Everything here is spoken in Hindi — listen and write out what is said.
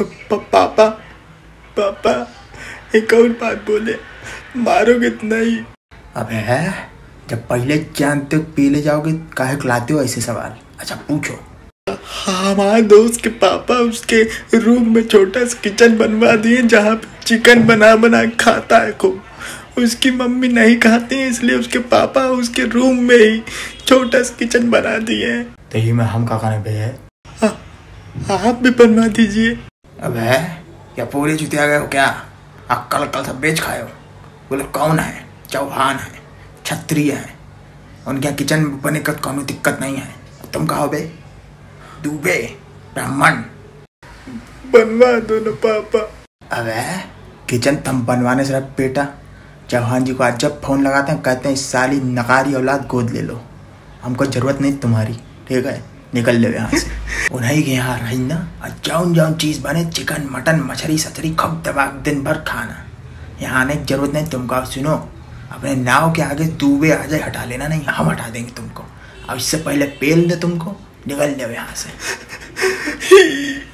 पापा पापा एक और बात बोले मारोगे इतना ही अबे है जब पहले जानते हो पी ले जाओगे काहे लाते हो ऐसे सवाल अच्छा पूछो हमारे दोस्त के पापा उसके रूम में छोटा सा किचन बनवा दिए जहाँ पे चिकन बना बना खाता है खूब उसकी मम्मी नहीं खाती है इसलिए उसके पापा उसके रूम में ही छोटा सा किचन बना दिए हैं तो ही में हम का खाने पे है आ- आप भी बनवा दीजिए अब है? या पूरे जूते आ गए हो क्या? अक्कल अक्कल सब बेच खाए हो। बोले कौन है? चौहान है क्षत्रिय है। उनके यहाँ किचन बने का कोनो दिक्कत नहीं है। तुम कहो बे? दुबे ब्राह्मण। बनवा दो ना पापा। अबे किचन तुम बनवाने से बेटा। चौहान जी को आज जब फ़ोन लगाते हैं कहते हैं इस साली नकारी औलाद गोद ले लो। हमको ज़रूरत नहीं तुम्हारी ठीक है? निकल ले यहाँ से। उन्हीं के यहाँ रहना और जौन जौन चीज़ बने, चिकन, मटन मछली सचरी खब दबाक दिन भर खाना। यहाँ आने की ज़रूरत नहीं तुमको सुनो, अपने नाव के आगे दूबे आ जाए हटा लेना नहीं, हम हटा देंगे तुमको। अब इससे पहले पेल दे तुमको, निकल जाओ यहाँ से।